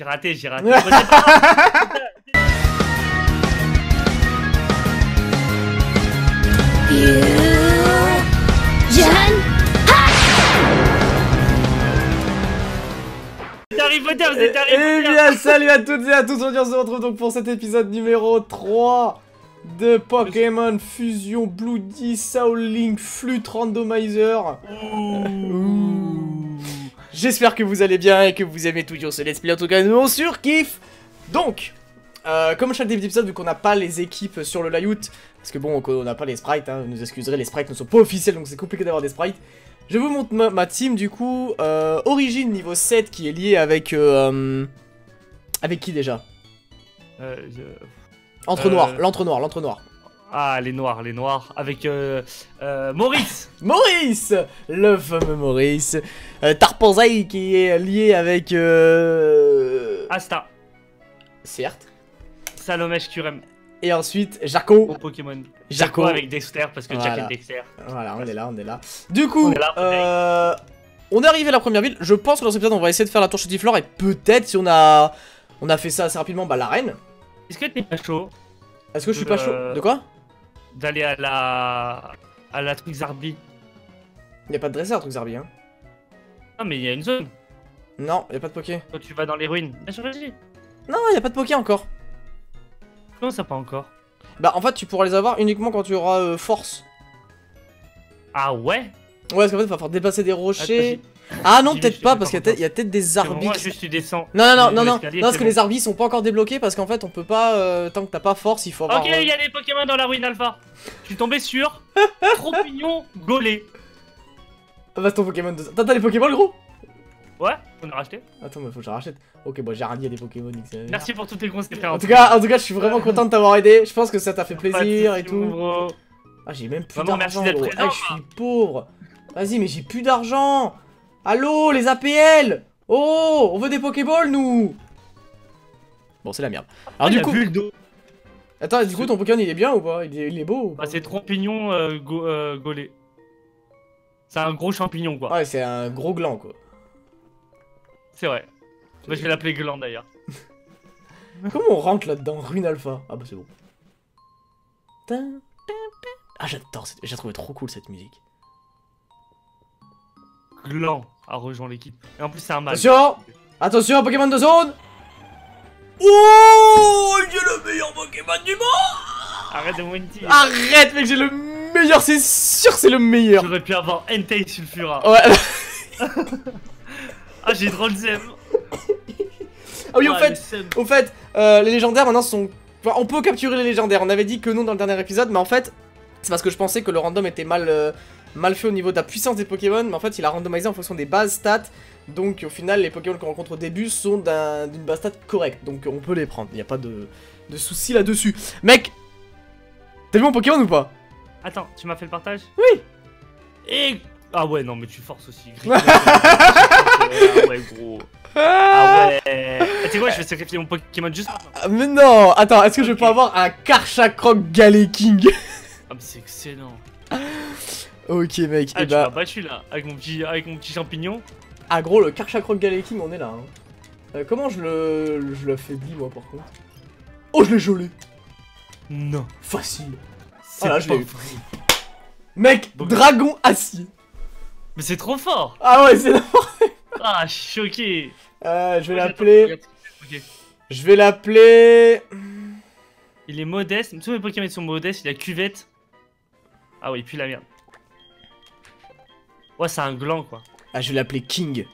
J'ai raté, j'ai raté. Harry Potter, c'est Harry Eh Potter. bien, salut à toutes et à tous, on se retrouve donc pour cet épisode numéro 3 de Pokémon Fusion Bloody Link Flute Randomizer. Ouh. J'espère que vous allez bien et que vous aimez toujours ce let's play, en tout cas nous on surkiffe Donc, euh, comme chaque début d'épisode, vu qu'on n'a pas les équipes sur le layout, parce que bon, on n'a pas les sprites, hein, vous nous excuserez, les sprites ne sont pas officiels, donc c'est compliqué d'avoir des sprites. Je vous montre ma, ma team du coup, euh, Origine niveau 7 qui est lié avec... euh, avec qui déjà? Entre-noir, l'entre-noir, l'entre-noir. Ah, les noirs, les noirs. Avec euh, euh, Maurice. Maurice Le fameux Maurice. Euh, Tarpanzai qui est lié avec... Euh... Asta. Certes. Salomèche Curem. Et ensuite, Jaco. Au Pokémon. Jaco. avec Dexter parce que Voilà. Jack et Dexter. Voilà, on est là, on est là. Du coup, On est là, on est arrivé à la première ville. Je pense que dans cet épisode, on va essayer de faire la tour Chutiflore et peut-être si on a, on a fait ça assez rapidement, bah l'arène. Est-ce que t'es pas chaud? Est-ce que je suis pas chaud? De quoi? D'aller à la. à la truc Zarbi Y a pas de dresseur, truc Zarbi, hein Ah, mais il y a une zone. Non, y a pas de Poké. Quand tu vas dans les ruines. Ah. Non, y a pas de Poké encore. Comment ça, pas encore? Bah en fait, tu pourras les avoir uniquement quand tu auras euh, force. Ah ouais? Ouais, parce qu'en fait, il va falloir dépasser des Attends, rochers. Ah non, peut-être pas, parce qu'il y a peut-être- des qui- juste tu descends. Non, non, non, non, non, parce que bon. les arbis sont pas encore débloqués parce qu'en fait, on peut pas, euh, tant que t'as pas force, il faut avoir. Ok, euh, il y a des Pokémon dans la ruine Alpha. Je suis tombé sur trop mignon Golé. Ah bah, ton Pokémon de. T'as t'as les Pokémon, gros? Ouais, on a racheté. Attends, mais faut que je rachète. Ok, bon, j'ai ranié des Pokémon. X. Merci pour tous tes conseils, frère. En tout cas, en tout cas, je suis vraiment content de t'avoir aidé. Je pense que ça t'a fait plaisir et tout. Ah, j'ai même plus d'argent, Ah, je suis pauvre. Vas-y, mais j'ai plus d'argent. Allô, les APL Oh, on veut des Pokéballs, nous Bon, c'est la merde. Alors, Ah, du coup, attends, du coup, ton Pokémon, il est bien ou pas? Il est, il est beau ou pas? Bah, c'est Trompignon euh, go, euh, Golé. C'est un gros champignon, quoi. Ouais, c'est un gros gland, quoi. C'est vrai. Moi, je vais l'appeler Gland d'ailleurs. Comment on rentre là-dedans Rune Alpha? Ah bah c'est bon. Ah j'adore, cette- j'ai trouvé trop cool cette musique. Gland a rejoint l'équipe. Et en plus, c'est un mâle. Attention Attention, Pokémon de zone Oh J'ai le meilleur Pokémon du monde Arrête de mentir. Arrête mec, j'ai le meilleur, c'est sûr c'est le meilleur J'aurais pu avoir Entei Sulfura. Ouais, Ah, j'ai trop le zem. ah oui au Ah, fait, au fait, euh, les légendaires maintenant sont... Enfin, on peut capturer les légendaires, on avait dit que non dans le dernier épisode, mais en fait, c'est parce que je pensais que le random était mal, euh, mal fait au niveau de la puissance des Pokémon, mais en fait il a randomisé en fonction des bases stats, donc au final les Pokémon qu'on rencontre au début sont d'un- d'une base stat correcte, donc on peut les prendre, il n'y a pas de, de soucis là-dessus. Mec T'as vu mon Pokémon ou pas? Attends, tu m'as fait le partage? Oui. Et. Ah ouais, non, mais tu forces aussi. Gris. ah ouais, gros. Ah ouais. Ah, tu sais quoi, je vais sacrifier mon Pokémon juste. Ah, Mais non Attends, est-ce que je peux avoir un Karchakroc Galéking Ah, mais c'est excellent. Ok mec, Ah, et tu m'as bah... battu là, avec mon petit, avec mon petit champignon. Ah gros, le Karchakroc Galéking, on est là. Hein. Euh, comment je le... je l'affaiblis moi par contre? Oh, je l'ai gelé Non. Facile C'est Ah là, je pas l'ai eu. Mec, Donc- dragon acier Mais c'est trop fort. Ah ouais, c'est Ah, je suis choqué. Euh, je vais l'appeler... Je vais l'appeler... Il est modeste. Tous mes Pokémon sont modestes. Il a cuvette. Ah oui, puis la merde. Ouais, c'est un gland quoi. Ah, je vais l'appeler King.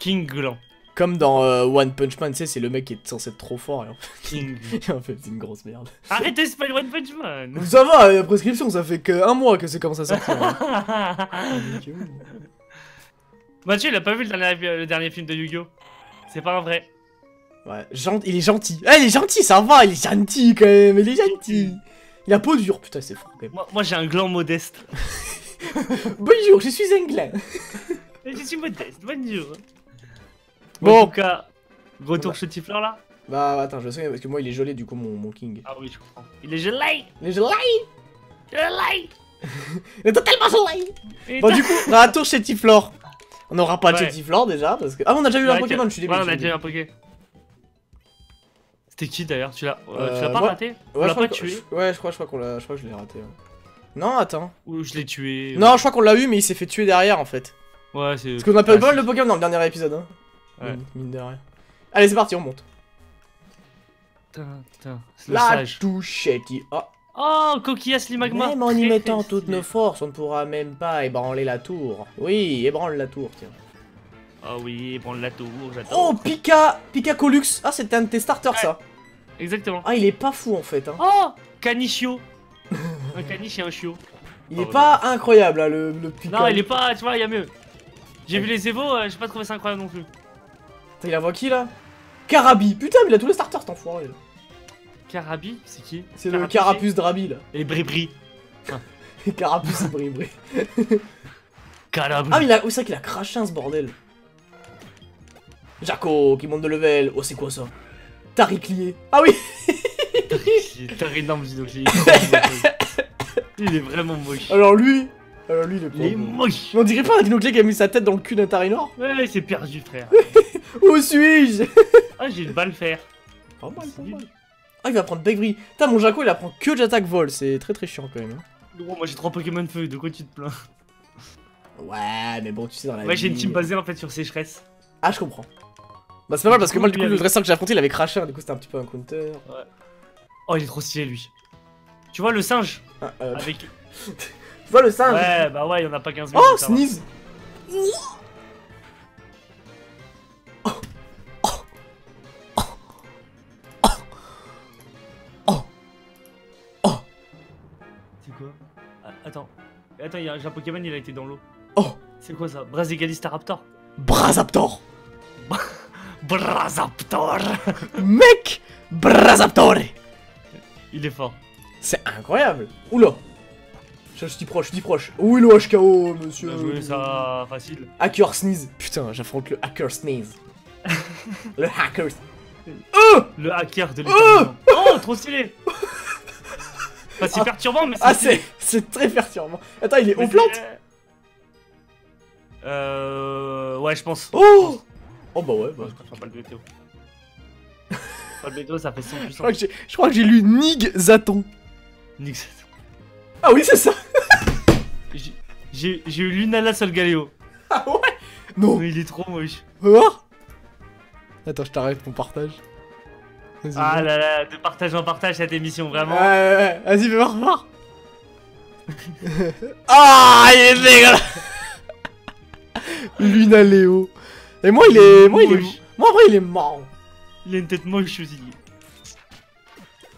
King gland. Comme dans euh, One Punch Man, tu sais, c'est le mec qui est censé être trop fort et en fait, King. en fait, c'est une grosse merde. Arrêtez, c'est pas One Punch Man. Ça va, la prescription, ça fait que un mois que c'est comme ça sortir. hein. Mathieu, il a pas vu le dernier, le dernier film de Yu-Gi-Oh! C'est pas un vrai. Ouais, il est gentil. Ah, il est gentil, ça va, il est gentil quand même, il est gentil. Il a peau dure, putain, c'est fort quand même. Moi, moi j'ai un gland modeste. Bonjour, je suis Anglais. Je suis modeste, bonjour. Bon. Bon, en tout cas, retour Bah. Chutifleur là Bah, attends, je sais, parce que moi, il est gelé, du coup, mon, mon King. Ah oui, je comprends. Il est gelé Il est gelé Gelé Il est totalement gelé Et Bon, du coup, dans la tour chez Tiflor, On n'aura pas Ouais. Chetiflor déjà, parce que... Ah, on a déjà eu un Pokémon, je suis débile. Ouais, on a déjà eu un Poké. C'était qui d'ailleurs? Tu l'as euh, pas moi- raté? On Ouais, l'a je crois pas que- tué? Ouais, je crois, je crois qu'on l'a... Je crois que je l'ai raté. ouais. Non, attends. Ou je l'ai tué Non, je crois qu'on l'a eu, mais il s'est fait tuer derrière, en fait. Ouais, c'est. Parce qu'on a pas eu Ah, pas mal c'est- de Pokémon dans le dernier épisode, hein. Ouais. Mine- de rien. Allez, c'est parti, on monte. Putain, putain, c'est le La sage. touchette. Oh. Oh, coquillasse limagma Même en y mettant très toutes nos forces, on ne pourra même pas ébranler la tour. Oui, ébranle la tour, tiens. Ah oui, prendre la tour, Oh, j'adore. Pika Pika Colux Ah, c'était un de tes starters, ça. Exactement. Ah, il est pas fou, en fait. Hein. Oh Canichio Un caniche et un chiot. Il est pas incroyable, hein, le, le Pika. Non, il est pas, tu vois, il y a mieux. J'ai vu les Evo, euh, j'ai pas trouvé ça incroyable non plus. Attends, il a voix qui, là Carabi Putain, mais il a tous les starters, cet enfoiré. là. Carabi, c'est qui? C'est le Carapuce Drabi, là. Et Bribri. Carapuce et Bribri. Carabi. Ah, mais il a... oh, c'est vrai qu'il a craché un, ce bordel. Jaco, qui monte de level. Oh, c'est quoi, ça? Tariclier. Ah oui T'as énorme Ginocchio. Il est vraiment moche. Alors lui... Alors lui, il est Il est moche. Mais on dirait pas un Dinoclé qui a mis sa tête dans le cul d'un Tarinor? Ouais, il s'est perdu, frère. Où suis-je? Ah, j'ai une balle fer. Pas mal, C'est pas mal. Ah, il va prendre Begvri. Putain, mon Jaco, il apprend que j'attaque vol. C'est très très chiant quand même. hein. Gros, moi j'ai trois Pokémon feu, de quoi tu te plains? Ouais, mais bon, tu sais, dans la Ouais, j'ai une team basée en fait sur sécheresse. Ah, je comprends. Bah, c'est pas mal parce que moi, du coup, le dresseur que j'ai affronté, il avait craché. hein, Du coup, c'était un petit peu un counter. Oh, il est trop stylé lui. Tu vois le singe Ah, euh, avec. Tu vois le singe Ouais, bah ouais, il y en a pas 15 000. Oh, donc ça va. sneeze C'est quoi Ah, Attends. Attends, il y a un Pokémon, il a été dans l'eau. Oh C'est quoi ça? Brasigalista Raptor Brazaptor Brazaptor Mec Brazaptor Il est fort. C'est incroyable Oula je, suis proche, je suis proche. Oui, le HKO, monsieur? Bien joué, ça facile. Hacker Sneeze. Putain, j'affronte le Hacker Sneeze. le Hacker. Oh Le hacker de Oh l'état. oh, trop stylé Enfin, c'est Ah. perturbant, mais c'est Ah, c'est c'est très perturbant. Attends, il est Mais aux plantes Euh. Ouais, je pense. Oh Oh, bah ouais, bah. Je préfère pas le. Pas le météo, ça fait 100 Je puissance. crois que j'ai- je crois que j'ai lu Nig Zaton. Nix. Ah oui, c'est ça J'ai- eu Lunala Solgaleo. Ah ouais? Non Mais il est trop moche. Voir Attends, je t'arrête mon partage. Ah là là, de partage en partage cette émission, Ouais, vraiment. ouais, ouais. Vas-y, fais voir, voir. ah, il est dégueulasse Luna Léo. Et moi, il est... Moi, il est... Moi, en vrai, il est marrant. Il a une tête moche aussi.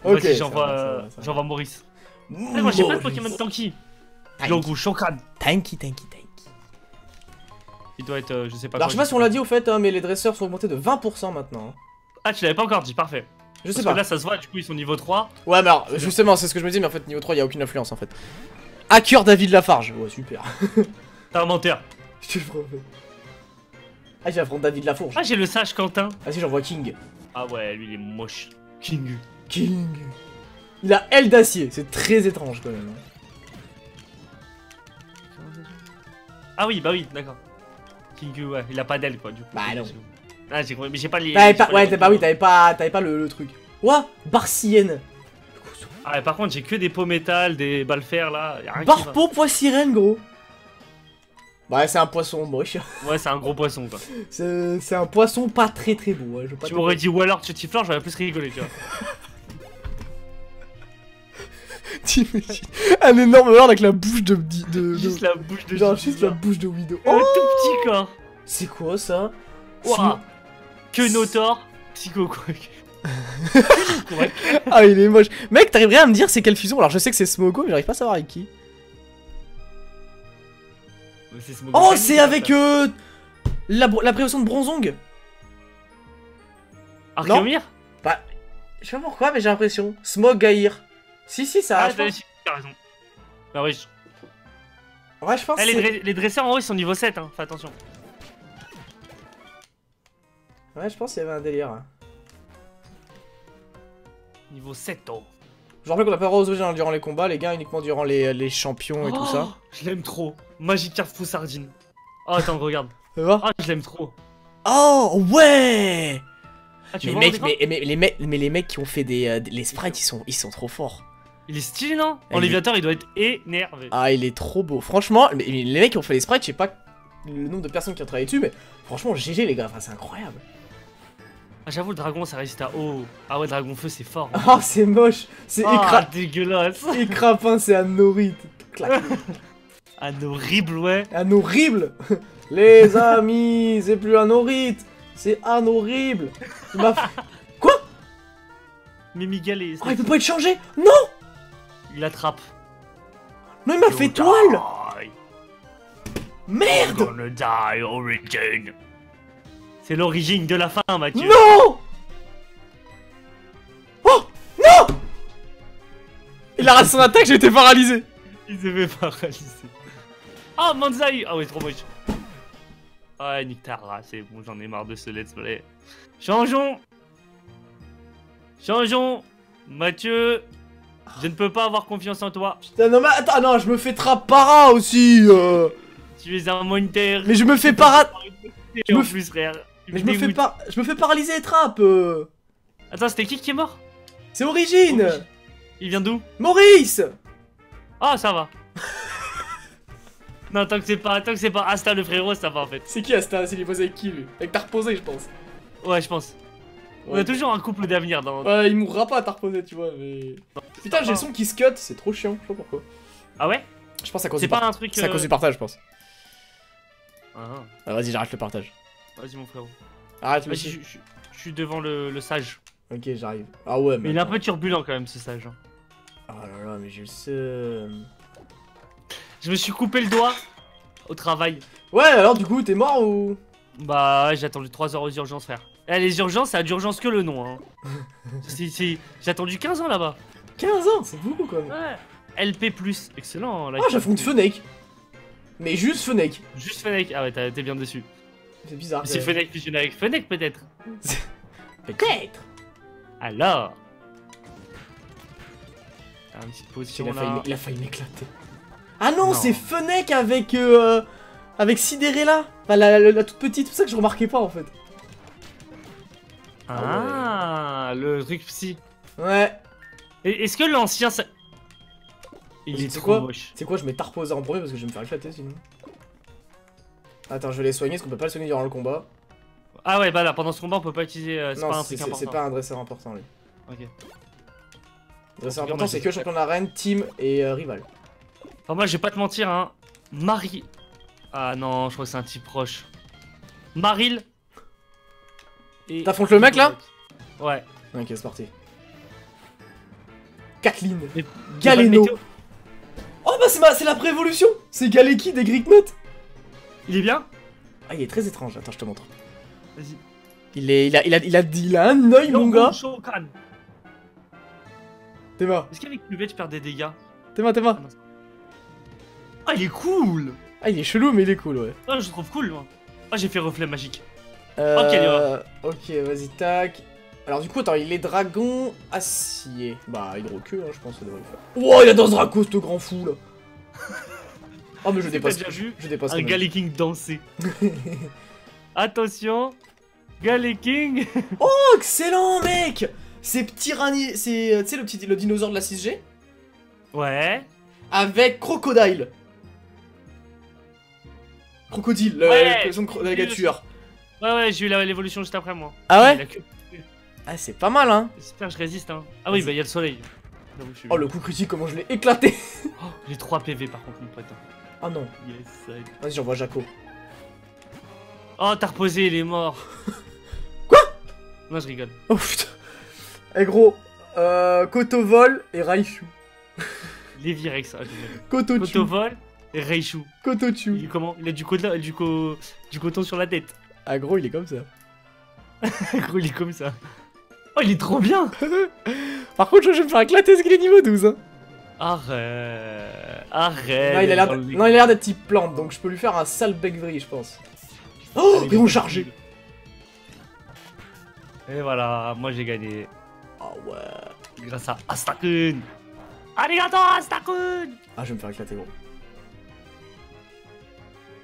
Ok, Vas-y, j'envoie euh, j'envoie Maurice. Eh, moi j'ai pas de. Pokémon Tanky. Tanky. Longo, Shokan. Tanky, tanky, tanky. Il doit être, euh, je sais pas Alors, quoi, je sais pas si on l'a dit au fait, hein, mais les dresseurs sont augmentés de 20% maintenant. hein. Ah, tu l'avais pas encore dit, parfait. Je sais Parce pas. que là, ça se voit, du coup, ils sont niveau 3. Ouais, mais alors, justement, c'est ce que je me dis, mais en fait, niveau 3, il y a aucune influence en fait. Hacker David Lafarge. Ouais, super. T'es un menteur. Je te le promets. Ah, j'affronte David Lafourge. Ah, j'ai le sage Quentin. Ah, si, j'envoie King. Ah ouais, lui, il est moche. King. King. Il a aile d'acier, c'est très étrange quand même. Ah oui, bah oui, d'accord. King, ouais, il a pas d'aile, quoi, du coup. Bah non. Ah, j'ai compris, mais j'ai pas les. T'avais j'ai pas, ouais, bah oui, t'avais pas, t'avais pas le, le truc. Ouah, Barcienne. Ah, par contre, j'ai que des pots métal, des balles fer, là. Barpo poissirène, gros. Ouais, c'est un poisson moche. Ouais, c'est un gros poisson, quoi. C'est un poisson pas très très beau. Ouais, je pas Tu m'aurais dit Waller Chutiflor, j'aurais plus rigolé, tu vois. T'imagines Un énorme lord avec la bouche de. de, de- Juste la bouche de genre, juste la bouche de Widow. Un Oh tout petit corps. C'est quoi ça? Ouah. Que Notor. Psycho, quoi. Ouais. Ah, il est moche. Mec, t'arriverais à me dire c'est quelle fusion? Alors, je sais que c'est Smogo, mais j'arrive pas à savoir avec qui. Oh, c'est avec euh, la, la prévention de Bronzong. Archeomir Je sais pas pourquoi, mais j'ai l'impression. Smog Gaïr. Si, si, ça. Ah, t'as raison. Bah oui. je- Ouais, je pense. Eh, les, dre- les dresseurs en haut ils sont niveau 7, hein. Fais attention. Ouais, je pense qu'il y avait un délire. hein. Niveau 7, oh. Je rappelle qu'on a pas le droit aux objets durant les combats, les gars, uniquement durant les, les champions et tout ça. Oh, Je l'aime trop. Magikarp Foussardine. Oh, attends, regarde. Ah, je l'aime trop. Oh, ouais Ah, tu les veux mecs, voir mais, mais, les mecs, mais les mecs qui ont fait des, euh, des- les sprites, ils sont, ils sont trop forts. Il est stylé, non Ah, En léviateur, il doit être énervé. Ah, il est trop beau. Franchement, les mecs qui ont fait les sprites, je sais pas le nombre de personnes qui ont travaillé dessus, mais franchement, GG les gars, enfin, c'est incroyable. Ah, j'avoue, le dragon, ça résiste à eau. Ah ouais, dragon feu, c'est fort. Oh, c'est moche. C'est Ah, écra... dégueulasse. écrapin, c'est un horrible. Un horrible, ouais. Un horrible. Les amis, c'est plus un horrible. C'est un horrible. Il m'a fait- Mais Miguel, est... Oh, il peut pas être changé? Non il attrape. Non, il m'a fait toile. Merde Gonna die, origin. C'est l'origine de la fin, Mathieu. Non Oh Non Il a raté son attaque, j'ai été paralysé Il s'est fait paralyser. Oh, Manzai Ah ouais, trop moche. Ouais, nique ta c'est bon, j'en ai marre de ce let's play. Changeons Changeons Mathieu Je ne peux pas avoir confiance en toi. Putain, non mais attends, non, je me fais trap para aussi euh. Tu es un moniteur. Mais je me fais para... je me plus, frère. Mais je me fais pas... Je me fais paralyser et trap euh. Attends, c'était qui qui est mort? C'est Origine. Il vient d'où? Maurice Ah, ça va. non, tant que c'est pas, tant que c'est pas Asta le frérot, ça va en fait. C'est qui Asta? C'est posé avec qui lui Avec Tarposé, je pense. Ouais, je pense. On a toujours un couple d'avenir dans. Ouais, il mourra pas à Tarposé, tu vois, mais. Putain, j'ai le son qui se cut, c'est trop chiant, je sais pas pourquoi. Ah ouais? Je pense à cause C'est du pas par- un truc. C'est à euh, cause du partage, je pense. Ah, Ah, vas-y, j'arrête le partage. Vas-y mon frérot. Arrête Vas-y, je, je- je suis devant le, le sage. Ok, j'arrive. Ah ouais, mais. Mais il est un peu turbulent quand même ce sage. hein. Oh là là, mais j'ai le seum. Je me suis coupé le doigt au travail. Ouais, alors du coup, t'es mort ou? Bah ouais, j'ai attendu 3 heures aux urgences frère. Eh, les urgences, ça a d'urgence que le nom. Hein. Si- si- J'ai attendu 15 ans là-bas. 15 ans, c'est beaucoup quand même. Ouais. LP+, excellent. là. Ah, j'affronte Fennec. Mais juste Fennec. Juste Fennec. Ah ouais, t'as- t'es bien dessus. C'est bizarre. C'est Fennec fusionné avec Fennec peut-être. Peut-être. Alors. Ah, une petite Il a failli, il a failli m'éclater. Ah non, Non. c'est Fennec avec. Euh, avec Cinderella. Enfin, la, la- la toute petite, c'est ça que je remarquais pas en fait. Ah, le truc psy. Ouais. Est-ce que l'ancien ça... Il est c'est trop quoi moche. C'est quoi, je mets Tarposa en premier parce que je vais me faire éclater sinon. Attends, je vais les soigner parce qu'on peut pas les soigner durant le combat. Ah ouais, bah là, pendant ce combat, on peut pas utiliser. euh, c'est non, pas un c'est pas un dresseur important lui. Ok. Le dresseur important, c'est que champion d'arène, team et euh, rival. Enfin, moi, je vais pas te mentir, hein. Marie. Ah non, je crois que c'est un type proche. Maril. Et- T'affrontes le mec, là Ouais. Ok, c'est parti. Kathleen. Et- Galeno. Oh bah c'est ma- la prévolution C'est Galeki des Greek Notes Il est bien Ah, il est très étrange. Attends, je te montre. Vas-y. Il est, il a, il a, il a, il a un œil, mon gars. Shokan. Théma, Est-ce qu'avec Cuvette, je perds des dégâts Théma, Théma. Ah, il est cool Ah, il est chelou, mais il est cool, ouais. Ah, je le trouve cool, moi. Ah, j'ai fait reflet magique. Euh, erreur. Ok, vas-y, tac. Alors, du coup, attends, il est dragon acier. Bah, hydro-queue, hein, je pense ça devrait le faire. Oh, il a dans ce Draco, ce grand fou, là. Oh, mais je dépasse. déjà vu Je dépasse. un. Galeking danser Attention Galeking Oh, excellent, mec C'est petit rani... C'est, tu sais, le petit le dinosaure de la 6G Ouais. Avec Crocodile. Crocodile, le- Ouais, cro- la. Ouais, ouais, j'ai eu l'évolution juste après moi. Ah ouais? Ah, c'est pas mal, hein. J'espère que je résiste, hein. Ah oui, bah il y a le soleil. Oh, le coup critique, comment je l'ai éclaté. Oh, j'ai 3 PV par contre, mon pote. Ah non. Yes. Vas-y, j'envoie Jaco. Oh, t'as reposé, il est mort. Quoi? Non, je rigole. Oh putain. Eh gros, euh, Kotovol et Raichu. Lévi Rex, ah. Kotochu. Kotovol et Reichu. Il Kotochu. est comment? Il a du coton, du, co... du coton sur la tête. Ah gros, il est comme ça. Gros, il est comme ça. Oh, il est trop bien Par contre, je vais me faire éclater ce qu'il est niveau 12. Hein. Arrête Arrête non, il a l'air d'être type plante, donc je peux lui faire un sale bec vrille, je pense. Oh, ils vont vite. charger. Et voilà, moi j'ai gagné. Ah ouais. Grâce à Astakun Arigato Astakun Ah, je vais me faire éclater, gros.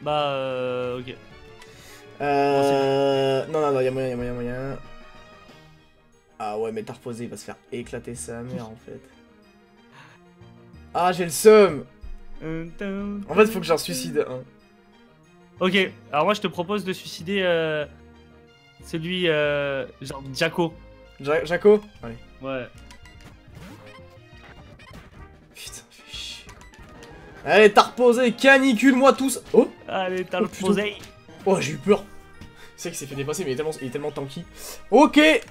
Bah, euh, ok. Euh... Non, non, non, y'a moyen, y'a moyen, moyen. Ah ouais, mais t'as reposé, il va se faire éclater sa mère, en fait. Ah, j'ai le seum En fait, faut que j'en suicide un. Ok, alors moi je te propose de suicider euh, celui, euh, genre Jaco. Ja- Jaco? Allez. Ouais. Putain, fais chier. Allez, t'as reposé, canicule-moi tous Oh Allez, t'as Oh, le putain. posé. Oh, j'ai eu peur C'est qu'il s'est fait dépasser, mais il est tellement, il est tellement tanky. Ok Eh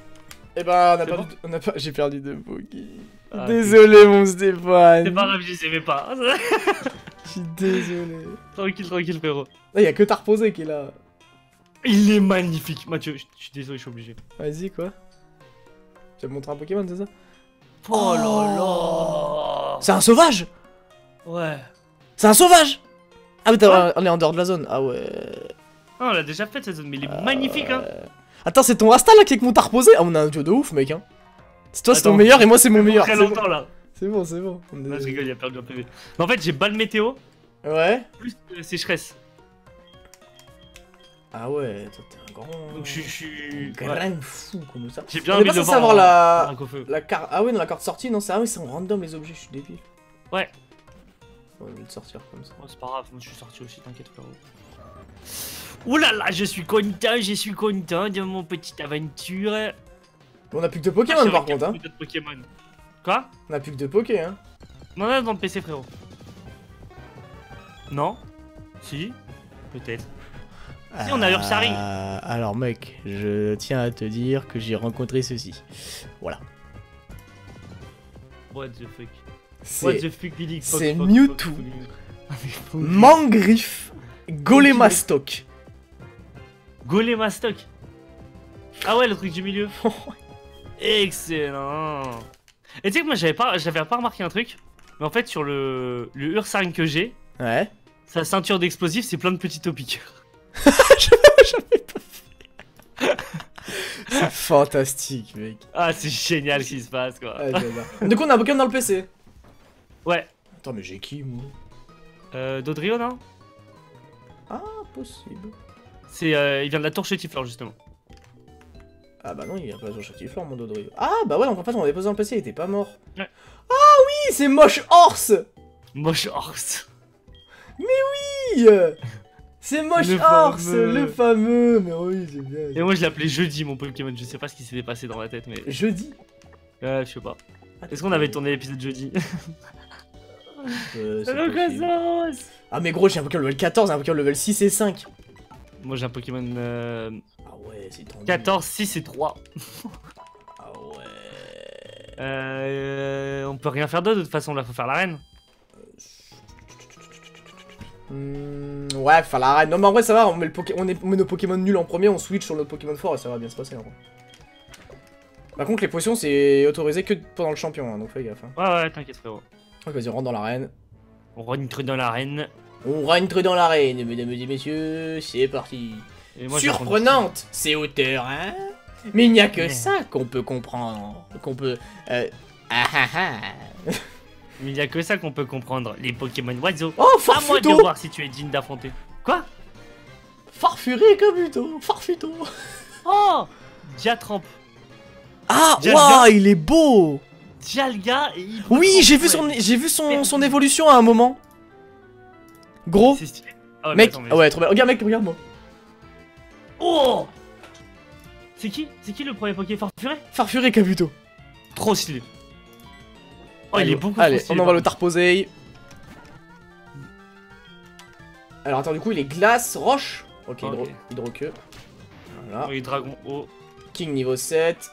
ben, on a perdu... bon on a pas... J'ai perdu deux Poké. Ah, désolé, mon Stéphane C'est pas grave, je les aimais pas. Je suis désolé. tranquille, tranquille, frérot. Ah, y'a que t'as reposé qui est là. Il est magnifique. Mathieu, je suis désolé, je suis obligé. Vas-y, quoi Tu vas me montrer un Pokémon, c'est ça Oh là là C'est un sauvage Ouais. C'est un sauvage Ah, mais on est en dehors de la zone. Ah ouais. Ah, on l'a déjà fait cette zone, mais il est magnifique, hein. Euh, Attends, c'est ton Asta là qui est que mon t'as reposé Ah, on a un duo de ouf, mec, hein. C'est toi, c'est ton meilleur et moi, c'est mon meilleur. Très C'est bon, là. c'est bon. c'est bon. On est- Non, je rigole, il a perdu un PV. Mais en fait, j'ai balle météo Ouais. plus euh, sécheresse. Ah ouais, toi, t'es un grand. Donc je suis- ouais. grand fou comme ça. J'ai bien On est envie pas de le censé voir. avoir en- la- Dracofeu. La carte. Ah ouais, dans la carte sortie, non, c'est ah oui, c'est en random les objets, je suis débile. Ouais. Ouais, je vais le sortir comme ça. Oh, c'est pas grave, moi je suis sorti aussi, t'inquiète frérot. Ouh là là, je suis content, je suis content de mon petite aventure. On a plus que deux Ah, Pokémon vrai par a contre, hein. beaucoup d'autres Pokémon. Quoi On a plus que deux Poké, hein. Non, non, dans le PC frérot. Non Si Peut-être. Si, on a Ursaring. Euh, Alors, mec, je tiens à te dire que j'ai rencontré ceci. Voilà. What the fuck What the fuck, Billy c'est Mewtwo. fuck. Mangriffe Golemastoc. Golemastoc Ah ouais, le truc du milieu. Excellent. Et tu sais que moi j'avais pas, j'avais pas remarqué un truc, mais en fait sur le, le Ursaring que j'ai, Ouais. sa ceinture d'explosifs c'est plein de petits topics. C'est fantastique, mec. Ah c'est génial ce qui se passe quoi. Ah, du coup, on a un Pokémon dans le PC. Ouais. Attends, mais j'ai qui, moi? Euh, Dodrio non? Ah, possible. C'est, euh, il vient de la torche Tifleur justement. Ah bah non, il a pas de Chatiflore, mon Dodrio. Ah bah ouais, donc en fait, on l'avait posé dans le PC, il était pas mort. Ouais. Ah oui, c'est Moche Horse Moche horse. Oui C'est Moche Le Horse, fameux. le fameux Mais oui, c'est bien. Et moi je l'appelais jeudi mon Pokémon, je sais pas ce qui s'était passé dans ma tête mais. Jeudi? Ouais, je sais pas. Est-ce qu'on avait tourné l'épisode jeudi? Euh, Hello, Ah mais gros, j'ai un Pokémon level 14 et un Pokémon level 6 et 5. Moi j'ai un Pokémon euh, Ah ouais, c'est tendu. 14, 6 et 3. Ah ouais. Euh, on peut rien faire d'autre de toute façon, là faut faire l'arène. Hmm, ouais, enfin la reine. Non mais en vrai ça va, on met, le Poké- on, est- on met nos Pokémon nuls en premier, on switch sur notre Pokémon fort et ça va bien se passer en vrai. Par contre les potions c'est autorisé que pendant le champion, hein, donc fais gaffe. Hein. Ouais, ouais, t'inquiète frérot. Donc vas-y, on rentre dans l'arène. On rentre dans l'arène. On rentre dans l'arène, mesdames et messieurs, c'est parti. Moi, Surprenante, ces hauteurs, hein Mais il n'y a que Ouais. ça qu'on peut comprendre, qu'on peut... Euh... Ah ah ah Il n'y a que ça qu'on peut comprendre, les Pokémon oiseaux. Oh, À moi de Farfuto voir si tu es digne d'affronter. Quoi? Farfuré Kabuto Farfuto Oh Diatramp. Ah, waouh, il est beau Dialga et Oui, j'ai vu son, j'ai vu son, son évolution à un moment. Gros. Ah ouais, mec, attends, mais- ah ouais, trop bien. Regarde, mec, regarde-moi. Oh C'est qui C'est qui le premier Pokémon Farfuré? Farfuré Kabuto. Trop stylé. Oh, il est beaucoup Allez, trop stylé. on envoie le Tarposei. Alors attends, du coup, il est glace, roche. Ok, hydro, Ok. hydroqueux. Voilà. Oui, Dragon O. King niveau 7.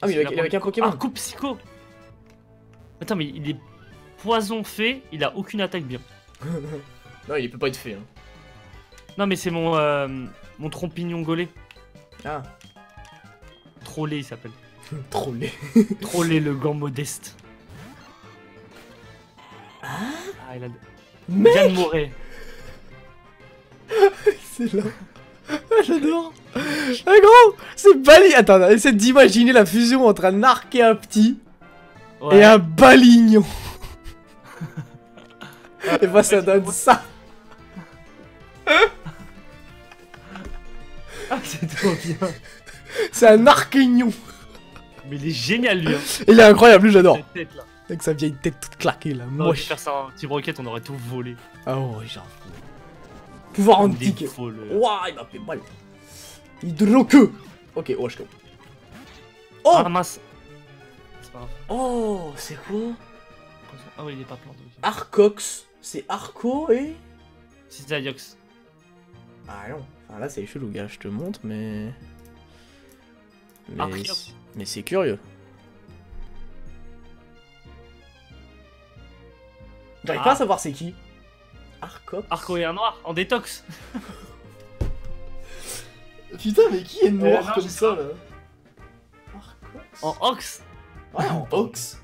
Ah, mais il avait, il avait qu'un Pokémon. Ah, coupe psycho Attends, mais il est poison fait, il a aucune attaque bien. Non, il peut pas être fait. Hein. Non, mais c'est mon, euh, mon trompignon gaulé. Ah, Trollé, il s'appelle. trollé. Trollé, le gant modeste. Ah, il a. Mec, Yann Moret. c'est là. Ah, J'adore. Ah, gros, c'est Bali. Attends, essaie d'imaginer la fusion entre un Archaeapti Ouais. et un Balignon. et bah, ça donne ça. C'est trop bien. C'est un arcaignon. Mais il est génial lui. Hein. Il est incroyable, lui j'adore. Avec sa vieille tête toute claquée là, pu moche. faire ça en Team Rocket, on aurait tout volé. Ah ouais, j'avoue. Pouvoir antique. voleurs. Ouah, il m'a fait mal. Hydroqueux. Ok, oh, je Oh Ah mince. C'est pas grave. Oh, c'est quoi? Ah ouais, il est pas planté. ok. Arcox. C'est Arco et... C'est Zayox. Ah non. Enfin là c'est chelou gars, je te montre mais... Mais, Archeops. mais c'est curieux. J'arrive Ah. pas à savoir c'est qui. Arcox Arco et un noir, en détox. Putain mais qui est noir Euh, non, comme ça pas. là Arcox En Ox. Ouais en Ox.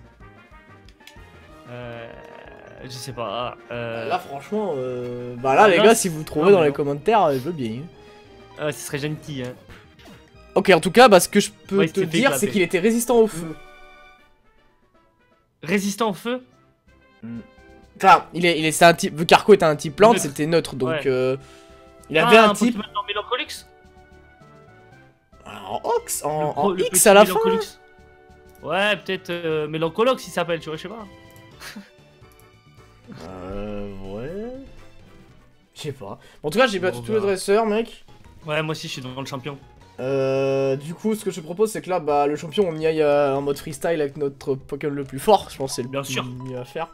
Euh. Je sais pas. Euh... Là franchement, euh... bah là les Non, gars si vous trouvez non, dans les commentaires, euh, je veux bien. euh, ce serait gentil, hein. Ok en tout cas bah ce que je peux Ouais, te dire c'est qu'il était résistant au feu. Résistant au feu? Enfin, il est, il est, un type, vu qu'Arco était un type plante, c'était neutre, donc Ouais. euh, il avait Ah, un type Pokémon en Mélancolix en Ox, en, X à la fin. Ouais, peut-être euh, Mélancolox il s'appelle, tu vois, je sais pas. Euh, ouais. Je sais pas. Bon, en tout cas, j'ai battu tous les dresseurs, mec. Ouais, moi aussi je suis devant le champion. Euh, du coup, ce que je te propose, c'est que là, bah, le champion, on y aille euh, en mode freestyle avec notre Pokémon le plus fort. Je pense que c'est le Bien sûr. mieux à faire.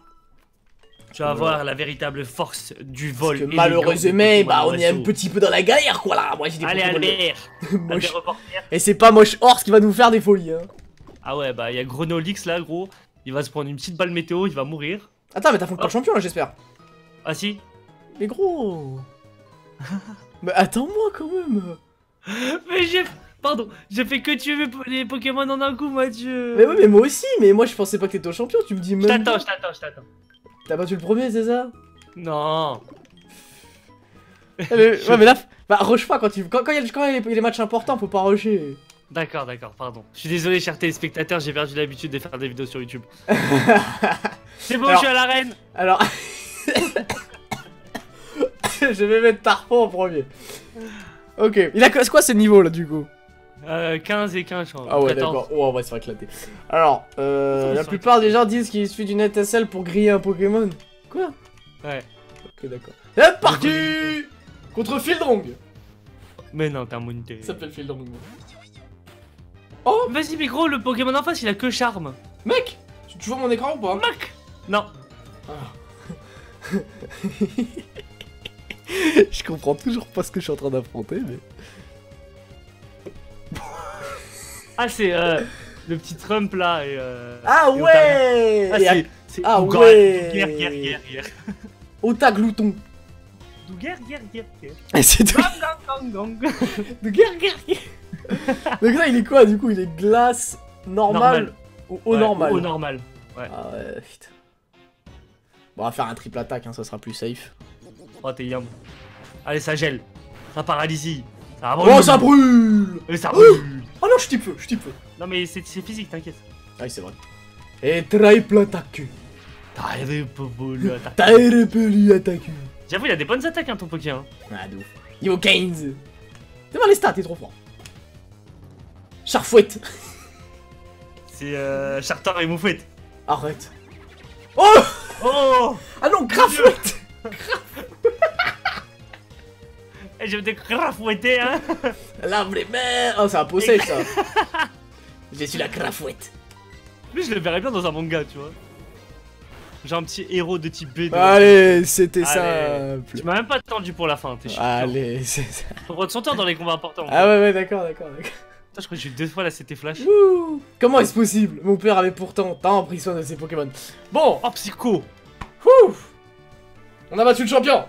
Tu vas Ouais. voir la véritable force du vol. Parce que malheureusement, bah, on est un petit peu dans la galère, quoi, là. Moi, j'ai des Allez, Albert reporter. Et c'est pas Moche Horse qui va nous faire des folies, hein. Ah ouais, bah il y a Grenolix là, gros. Il va se prendre une petite balle météo, il va mourir. Attends, mais t'as pas le champion, là, j'espère. Ah si Mais gros Mais attends-moi, quand même Mais j'ai. Pardon, j'ai fait que tuer les Pokémon en un coup, Mathieu Mais oui, mais moi aussi, mais moi je pensais pas que t'étais au champion, tu me dis Je même. t'attends, je t'attends, je t'attends. T'as battu le premier, c'est ça? Non Eh, mais- Ouais, mais là, bah, rush pas quand il quand, quand il y a, quand y a les, les matchs importants, faut pas rusher. D'accord, d'accord, pardon. Je suis désolé, chers téléspectateurs, j'ai perdu l'habitude de faire des vidéos sur YouTube. C'est bon, Alors- je suis à l'arène Alors. je vais mettre Tarpon en premier. Ok, il a quoi ce niveau là du coup? Euh, 15 et 15, je crois. Ah ouais, 14. d'accord. Oh, on va se faire éclater. Alors, euh, la plupart des gens disent qu'il suffit d'une étincelle pour griller un Pokémon. Quoi? Ouais. Ok, d'accord. C'est parti Contre Fieldrong Mais non, t'es un. Il s'appelle Fieldrong. Vas-y, mais gros, le Pokémon en face, il a que charme. Mec tu, vois mon écran ou pas? Mac Non. Je comprends toujours pas ce que je suis en train d'affronter, mais. Ah, c'est euh, le petit Trump là et. Euh, Ah et ouais Ah, c'est. Ah Ougar- ouais. Douguer, guerre, guerre, guerre. Otaglouton. Douguer, guerre, guerre, guerre. Et c'est tout. Guerre, guerre, guerre. Donc ça, il est quoi du coup? Il est glace normal, Normal. ou au Ouais, normal Au normal. Ah ouais, putain. Bon, on va faire un triple attaque, hein, ça sera plus safe. Oh, t'es yam. Allez, ça gèle. Ça paralysie. Ça Oh, ça brûle Et ça brûle. Oh non, je type feu, je type feu. Non, mais c'est physique, t'inquiète. Ah oui, c'est vrai. Et triple attaque. Là, t'as- Triple attaque. J'avoue, il a des bonnes attaques, hein, ton Pokémon. Ah, de ouf. Yo, 15. C'est voir les stats, t'es trop fort. Charfouette. C'est euh, Charter et Moufouette. Arrête. Oh Oh Ah non, Grafouette Et je vais te crafouetter, hein les mains Oh, c'est un pot safe, ça. Je suis la Grafouette. Lui, je le verrais bien dans un manga, tu vois. Genre un petit héros de type B. de- Allez, c'était simple. Tu m'as même pas attendu pour la fin, t'es chiant. Allez, c'est ça. Faut prendre son temps dans les combats importants. Ah ouais, ouais, d'accord, d'accord, d'accord. Putain, je crois que j'ai eu deux fois là, c'était flash. Comment est-ce possible? Mon père avait pourtant tant pris soin de ses Pokémon. Bon, Oh, psycho wouh On a battu le champion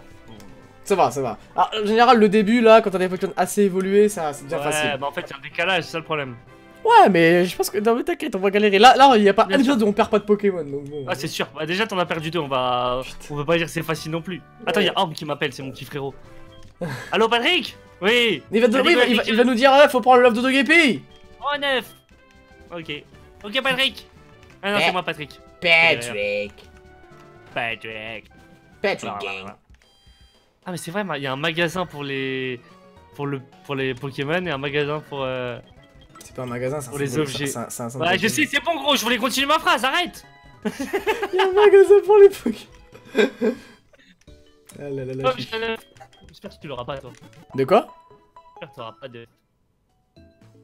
Ça va, ça va. Alors, en général, le début, là, quand on a des Pokémon assez évolués, ça, c'est déjà Ouais, facile. bah en fait, il y a un décalage, c'est ça le problème. Ouais, mais je pense que... Non, mais t'inquiète, on va galérer. Là, là, il y a pas Bien un épisode où on perd pas de Pokémon, donc bon. Ah, c'est sûr. Bah, déjà, t'en as perdu deux, on va. On peut pas dire que c'est facile non plus. Attends, il y a Orb qui m'appelle, c'est mon petit frérot. Allô, Patrick? Oui Il va, te- Salut, oui, il va- il va- Patrick. il va nous dire, ouais, faut prendre le love de Dogepi Oh, neuf Ok. Ok, Patrick Ah non, c'est moi, Patrick. Patrick Patrick Patrick Gang. Ah, mais c'est vrai, il y a un magasin pour les. pour, le, pour les Pokémon et un magasin pour. Euh... C'est pas un magasin, c'est un Pour les objets. c'est un- Ouais, je sais, c'est bon, gros, je voulais continuer ma phrase, arrête Il y a un magasin pour les Pokémon. ah là là là, Oh, J'espère que tu l'auras pas, toi. De quoi? J'espère que tu l'auras pas de.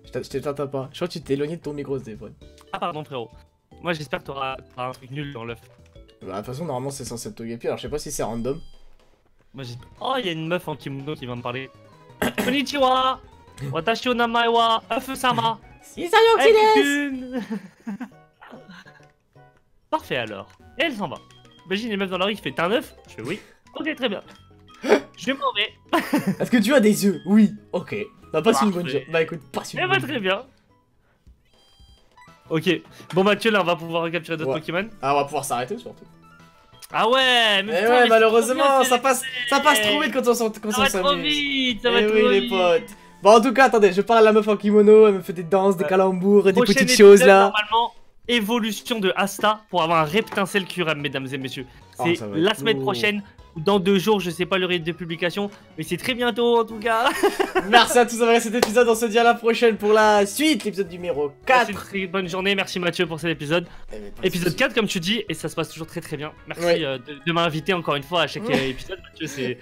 Je t'a- je t'entends pas. Je crois que tu t'es éloigné de ton micro, Stéphane. Ah, pardon, frérot. Moi, j'espère que tu auras un truc nul dans l'œuf. Bah, de toute façon, normalement, c'est censé être Togepi, alors je sais pas si c'est random. Moi, j'espère. Oh, il y a une meuf en kimono qui va me parler. Konnichiwa Watashi o namae wa Parfait alors. Et elle s'en va. Imagine les meufs dans la rue qui fait un œuf? Je fais oui. Ok, très bien. Je m'en vais. Est-ce que tu as des yeux? Oui. Ok. Bah, passe une bonne journée. Bah, écoute, passe une Eh bonne bah, journée. très bien. Ok. Bon, Mathieu, là, on va pouvoir recapturer d'autres Ouais. Pokémon. Ah, on va pouvoir s'arrêter surtout. Ah ouais, mais Eh putain, ouais, mais malheureusement, ça passe, ça passe trop vite quand on s'en- quand Ça on va trop s'amuse. vite, ça va Eh trop oui, les potes. Bon, en tout cas, attendez, je parle à la meuf en kimono, elle me fait des danses, des calembours, des petites choses là. Normalement, évolution de Asta pour avoir un Reptincelle Curem, mesdames et messieurs. Oh, C'est la semaine lourd. prochaine ou dans deux jours, je sais pas le rythme de publication, mais c'est très bientôt en tout cas. Merci à tous d'avoir regardé cet épisode, on se dit à la prochaine pour la suite, l'épisode numéro Passez 4. une très bonne journée, merci Mathieu pour cet épisode. Eh ben, Épisode soucis. 4 comme tu dis, et ça se passe toujours très très bien. Merci Ouais. euh, de, de m'inviter encore une fois à chaque Ouais. euh, épisode, Mathieu, c'est...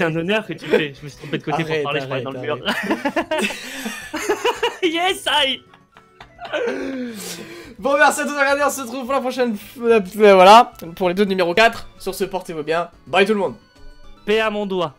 Un honneur que tu fais. Je me suis trompé de côté Arrête, pour parler, je parlais dans le mur. yes, I Bon, merci à tous d'avoir regardé, on se retrouve pour la prochaine. euh, euh, voilà, pour les deux numéro 4. Sur ce, portez-vous bien. Bye tout le monde. Paix à mon doigt.